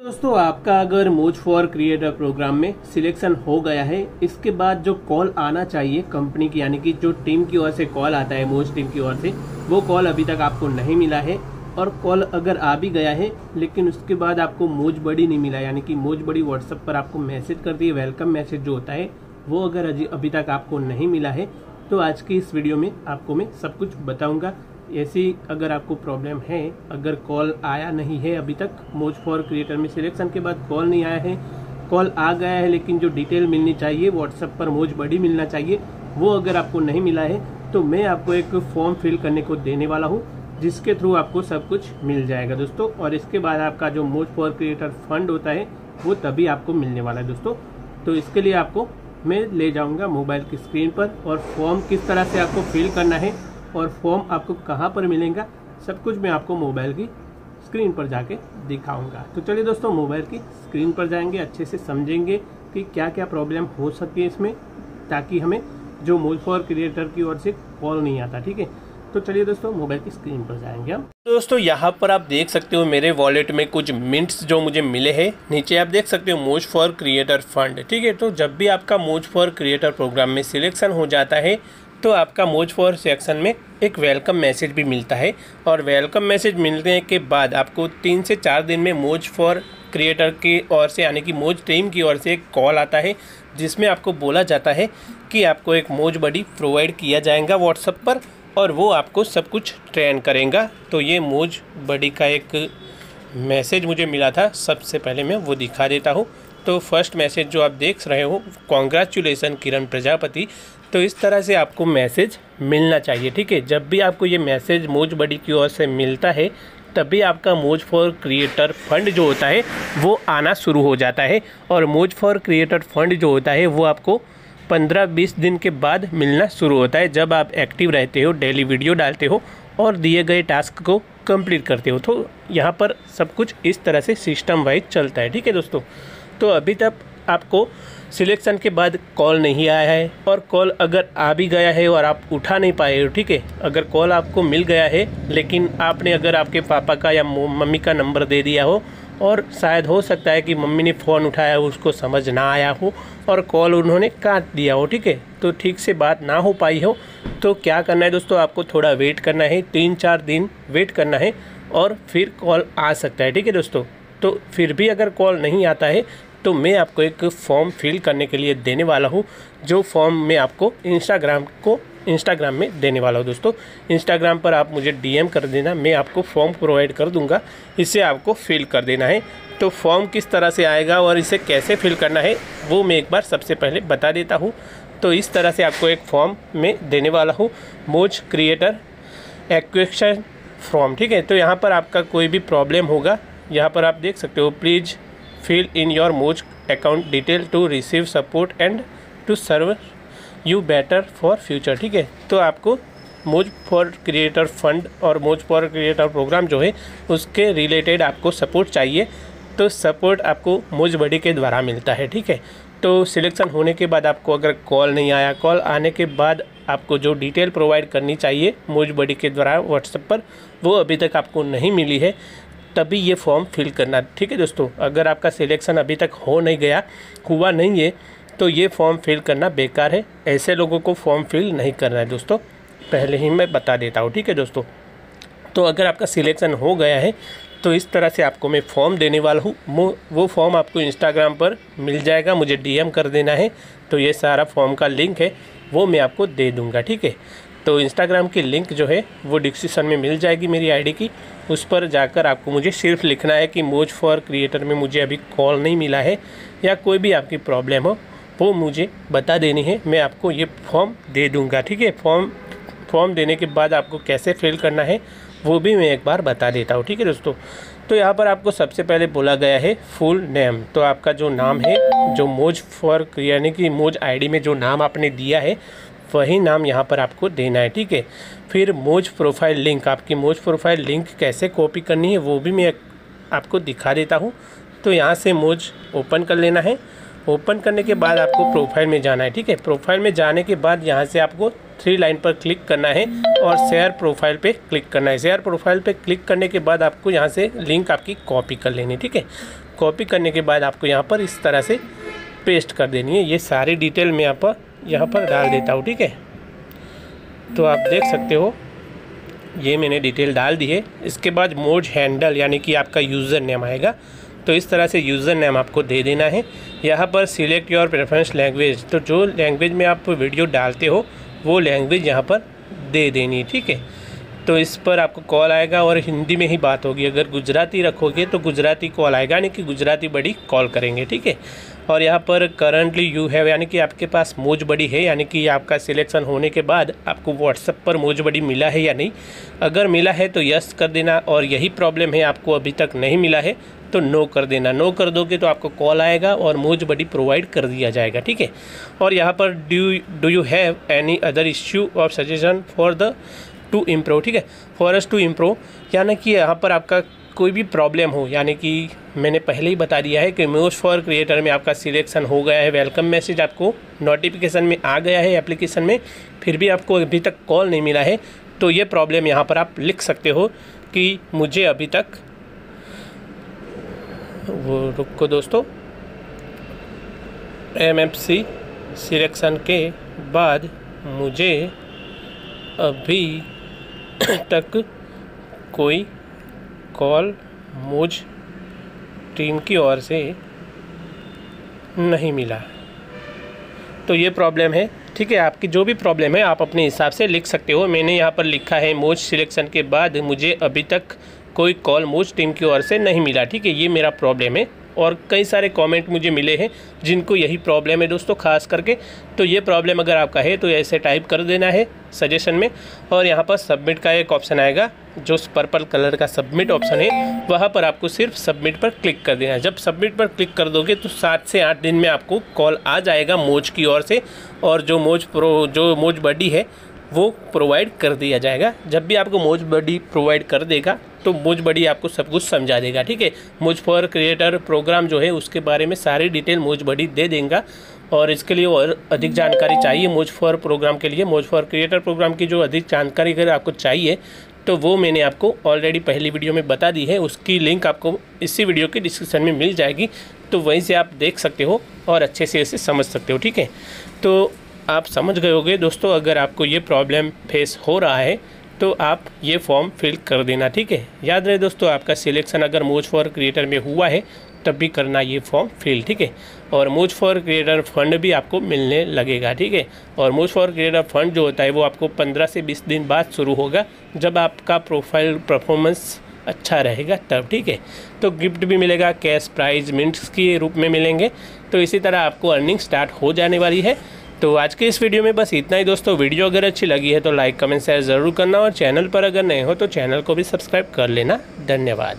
दोस्तों, आपका अगर मोज फॉर क्रिएटर प्रोग्राम में सिलेक्शन हो गया है, इसके बाद जो कॉल आना चाहिए कंपनी की, यानी कि जो टीम की ओर से कॉल आता है, मोज टीम की ओर से, वो कॉल अभी तक आपको नहीं मिला है। और कॉल अगर आ भी गया है, लेकिन उसके बाद आपको मोज बड़ी नहीं मिला, यानी कि मोज बड़ी व्हाट्सएप पर आपको मैसेज कर दिए वेलकम मैसेज जो होता है, वो अगर अभी तक आपको नहीं मिला है तो आज की इस वीडियो में आपको मैं सब कुछ बताऊँगा। ऐसी अगर आपको प्रॉब्लम है, अगर कॉल आया नहीं है अभी तक मोज फॉर क्रिएटर में सिलेक्शन के बाद कॉल नहीं आया है कॉल आ गया है, लेकिन जो डिटेल मिलनी चाहिए व्हाट्सएप पर मोज बड़ी मिलना चाहिए, वो अगर आपको नहीं मिला है तो मैं आपको एक फॉर्म फिल करने को देने वाला हूँ, जिसके थ्रू आपको सब कुछ मिल जाएगा दोस्तों, और इसके बाद आपका जो मोज फॉर क्रिएटर फंड होता है, वो तभी आपको मिलने वाला है दोस्तों। तो इसके लिए आपको, मैं ले जाऊँगा मोबाइल की स्क्रीन पर, और फॉर्म किस तरह से आपको फिल करना है और फॉर्म आपको कहाँ पर मिलेगा, सब कुछ मैं आपको मोबाइल की स्क्रीन पर जाके दिखाऊँगा। तो चलिए दोस्तों, मोबाइल की स्क्रीन पर जाएँगे, अच्छे से समझेंगे कि क्या क्या प्रॉब्लम हो सकती है इसमें, ताकि हमें जो मोल फॉर क्रिएटर की ओर से कॉल नहीं आता, ठीक है? तो चलिए दोस्तों, मोबाइल की स्क्रीन पर जाएँगे हम। दोस्तों, यहाँ पर आप देख सकते हो मेरे वॉलेट में कुछ मिनट्स जो मुझे मिले हैं। नीचे आप देख सकते हो मोज फॉर क्रिएटर फंड ठीक है? तो जब भी आपका मोज फॉर क्रिएटर प्रोग्राम में सिलेक्शन हो जाता है तो आपका मोज फॉर सेक्शन में एक वेलकम मैसेज भी मिलता है और वेलकम मैसेज मिलने के बाद आपको तीन से चार दिन में मोज फॉर क्रिएटर की ओर से, यानी कि मोज टीम की ओर से एक कॉल आता है, जिसमें आपको बोला जाता है कि आपको एक मोज बडी प्रोवाइड किया जाएगा व्हाट्सएप पर और वो आपको सब कुछ ट्रेन करेगा। तो ये मोज बडी का एक मैसेज मुझे मिला था, सबसे पहले मैं वो दिखा देता हूँ। तो फ़र्स्ट मैसेज जो आप देख रहे हो कॉन्ग्रेचुलेसन किरण प्रजापति तो इस तरह से आपको मैसेज मिलना चाहिए, ठीक है? जब भी आपको ये मैसेज मोज बड़ी की ओर से मिलता है तभी आपका मोज फॉर क्रिएटर फंड जो होता है, वो आना शुरू हो जाता है और मोज फॉर क्रिएटर फंड जो होता है, वो आपको पंद्रह बीस दिन के बाद मिलना शुरू होता है, जब आप एक्टिव रहते हो, डेली वीडियो डालते हो और दिए गए टास्क को कंप्लीट करते हो। तो यहाँ पर सब कुछ इस तरह से सिस्टम वाइज चलता है, ठीक है दोस्तों? तो अभी तक आपको सिलेक्शन के बाद कॉल नहीं आया है और कॉल अगर आ भी गया है और आप उठा नहीं पाए हो, ठीक है? अगर कॉल आपको मिल गया है, लेकिन आपने अगर आपके पापा का या मम्मी का नंबर दे दिया हो और शायद हो सकता है कि मम्मी ने फ़ोन उठाया हो, उसको समझ ना आया हो और कॉल उन्होंने काट दिया हो, ठीक है? तो ठीक से बात ना हो पाई हो तो क्या करना है दोस्तों? आपको थोड़ा वेट करना है, तीन चार दिन वेट करना है और फिर कॉल आ सकता है, ठीक है दोस्तों? तो फिर भी अगर कॉल नहीं आता है तो मैं आपको एक फॉर्म फिल करने के लिए देने वाला हूँ, जो फॉर्म मैं आपको इंस्टाग्राम को इंस्टाग्राम में देने वाला हूँ दोस्तों। इंस्टाग्राम पर आप मुझे डीएम कर देना, मैं आपको फॉर्म प्रोवाइड कर दूँगा। इसे आपको फिल कर देना है। तो फॉर्म किस तरह से आएगा और इसे कैसे फिल करना है, वो मैं एक बार सबसे पहले बता देता हूँ। तो इस तरह से आपको एक फॉर्म में देने वाला हूँ मोज क्रिएटर एक्वेशन फॉर्म ठीक है? तो यहाँ पर आपका कोई भी प्रॉब्लम होगा, यहाँ पर आप देख सकते हो please fill in your Moj account detail to receive support and to serve you better for future, ठीक है? तो आपको मोज फॉर क्रिएटर फंड और मोज फॉर क्रिएटर प्रोग्राम जो है, उसके रिलेटेड आपको सपोर्ट चाहिए। तो सपोर्ट आपको मोज बडी के द्वारा मिलता है, ठीक है? तो सिलेक्शन होने के बाद आपको अगर कॉल नहीं आया कॉल आने के बाद आपको जो डिटेल प्रोवाइड करनी चाहिए मोज बडी के द्वारा व्हाट्सएप पर, वो अभी तक आपको नहीं मिली है। तभी ये फॉर्म फिल करना। ठीक है दोस्तों, अगर आपका सिलेक्शन अभी तक हो नहीं गया, हुआ नहीं है तो ये फॉर्म फिल करना बेकार है। ऐसे लोगों को फॉर्म फिल नहीं करना है दोस्तों। पहले ही मैं बता देता हूँ, ठीक है दोस्तों। तो अगर आपका सिलेक्शन हो गया है तो इस तरह से आपको मैं फॉर्म देने वाला हूँ। वो फॉर्म आपको इंस्टाग्राम पर मिल जाएगा, मुझे डीएम कर देना है। तो ये सारा फॉर्म का लिंक है, वो मैं आपको दे दूँगा, ठीक है। तो इंस्टाग्राम की लिंक जो है, वो डिस्क्रिप्शन में मिल जाएगी मेरी आईडी की। उस पर जाकर आपको मुझे सिर्फ़ लिखना है कि मोज फॉर क्रिएटर में मुझे अभी कॉल नहीं मिला है या कोई भी आपकी प्रॉब्लम हो, वो मुझे बता देनी है। मैं आपको ये फॉर्म दे दूँगा, ठीक है? फॉर्म फॉर्म देने के बाद आपको कैसे फिल करना है, वो भी मैं एक बार बता देता हूँ, ठीक है दोस्तों? तो यहाँ पर आपको सबसे पहले बोला गया है फुल नेम तो आपका जो नाम है, जो मोज फॉर यानी कि मोज आईडी में जो नाम आपने दिया है वही नाम यहाँ पर आपको देना है, ठीक है? फिर मोज प्रोफ़ाइल लिंक, आपकी मोज प्रोफ़ाइल लिंक कैसे कॉपी करनी है, वो भी मैं आपको दिखा देता हूँ। तो यहाँ से मोज ओपन कर लेना है। ओपन करने के बाद आपको प्रोफ़ाइल में जाना है, ठीक है? प्रोफ़ाइल में जाने के बाद यहाँ से आपको थ्री लाइन पर क्लिक करना है और शेयर प्रोफ़ाइल पे क्लिक करना है। शेयर प्रोफ़ाइल पे क्लिक करने के बाद आपको यहाँ से लिंक आपकी कॉपी कर लेनी है, ठीक है? कॉपी करने के बाद आपको यहाँ पर इस तरह से पेस्ट कर देनी है। ये सारी डिटेल मैं यहाँ पर यहाँ पर डाल देता हूँ, ठीक है? तो आप देख सकते हो, ये मैंने डिटेल डाल दी है। इसके बाद मोज हैंडल, यानी कि आपका यूज़र नेम आएगा। तो इस तरह से यूज़र नेम आपको दे देना है। यहाँ पर सिलेक्ट योर प्रेफरेंस लैंग्वेज। तो जो लैंग्वेज में आप वीडियो डालते हो, वो लैंग्वेज यहाँ पर दे देनी ठीक है? तो इस पर आपको कॉल आएगा और हिंदी में ही बात होगी। अगर गुजराती रखोगे तो गुजराती कॉल आएगा, यानी कि गुजराती बड़ी कॉल करेंगे, ठीक है? और यहाँ पर करंटली यू हैव यानी कि आपके पास मोज बड़ी है, यानी कि आपका सिलेक्शन होने के बाद आपको व्हाट्सअप पर मोज बड़ी मिला है या नहीं? अगर मिला है तो यस कर देना और यही प्रॉब्लम है, आपको अभी तक नहीं मिला है तो नो कर देना। नो कर दोगे तो आपको कॉल आएगा और मोज बड़ी प्रोवाइड कर दिया जाएगा, ठीक है? और यहाँ पर do do you have any other issue और suggestion for the to improve ठीक है? फॉर एस टू इम्प्रूव यानी कि यहाँ पर आपका कोई भी प्रॉब्लम हो, यानी कि मैंने पहले ही बता दिया है कि मोस्ट फॉर क्रिएटर में आपका सिलेक्शन हो गया है वेलकम मैसेज आपको नोटिफिकेशन में आ गया है एप्लीकेशन में, फिर भी आपको अभी तक कॉल नहीं मिला है तो ये प्रॉब्लम यहाँ पर आप लिख सकते हो कि मुझे अभी तक, वो रुको दोस्तों एम एफ़ सी सिलेक्शन के बाद मुझे अभी तक कोई कॉल मुझ टीम की ओर से नहीं मिला। तो ये प्रॉब्लम है, ठीक है? आपकी जो भी प्रॉब्लम है, आप अपने हिसाब से लिख सकते हो। मैंने यहाँ पर लिखा है मोज सिलेक्शन के बाद मुझे अभी तक कोई कॉल मोज टीम की ओर से नहीं मिला, ठीक है? ये मेरा प्रॉब्लम है। और कई सारे कमेंट मुझे मिले हैं, जिनको यही प्रॉब्लम है दोस्तों, खास करके। तो ये प्रॉब्लम अगर आपका है तो ऐसे टाइप कर देना है सजेशन में। और यहाँ पर सबमिट का एक ऑप्शन आएगा, जो पर्पल कलर का सबमिट ऑप्शन है, वहाँ पर आपको सिर्फ़ सबमिट पर क्लिक कर देना है। जब सबमिट पर क्लिक कर दोगे तो सात से आठ दिन में आपको कॉल आ जाएगा मोज की ओर से, और जो मोज प्रो जो मोज बडी है, वो प्रोवाइड कर दिया जाएगा। जब भी आपको मोज बडी प्रोवाइड कर देगा तो मुझ बड़ी आपको सब कुछ समझा देगा, ठीक है? मुझ फॉर क्रिएटर प्रोग्राम जो है, उसके बारे में सारी डिटेल मुझ बड़ी दे देंगे और इसके लिए और अधिक जानकारी चाहिए मुझ फॉर प्रोग्राम के लिए। मुझ फॉर क्रिएटर प्रोग्राम की जो अधिक जानकारी अगर आपको चाहिए तो वो मैंने आपको ऑलरेडी पहली वीडियो में बता दी है। उसकी लिंक आपको इसी वीडियो के डिस्क्रिप्शन में मिल जाएगी। तो वहीं से आप देख सकते हो और अच्छे से इसे समझ सकते हो, ठीक है? तो आप समझ गए होगे दोस्तों, अगर आपको ये प्रॉब्लम फेस हो रहा है तो आप ये फॉर्म फिल कर देना, ठीक है? याद रहे दोस्तों, आपका सिलेक्शन अगर मोज फॉर क्रिएटर में हुआ है, तब भी करना ये फॉर्म फिल ठीक है? और मोज फॉर क्रिएटर फंड भी आपको मिलने लगेगा, ठीक है? और मोज फॉर क्रिएटर फंड जो होता है, वो आपको 15 से 20 दिन बाद शुरू होगा, जब आपका प्रोफ़ाइल परफॉर्मेंस अच्छा रहेगा तब, ठीक है? तो गिफ्ट भी मिलेगा कैश प्राइज मिनट्स के रूप में मिलेंगे। तो इसी तरह आपको अर्निंग स्टार्ट हो जाने वाली है। तो आज के इस वीडियो में बस इतना ही दोस्तों। वीडियो अगर अच्छी लगी है तो लाइक, कमेंट शेयर ज़रूर करना और चैनल पर अगर नए हो तो चैनल को भी सब्सक्राइब कर लेना। धन्यवाद।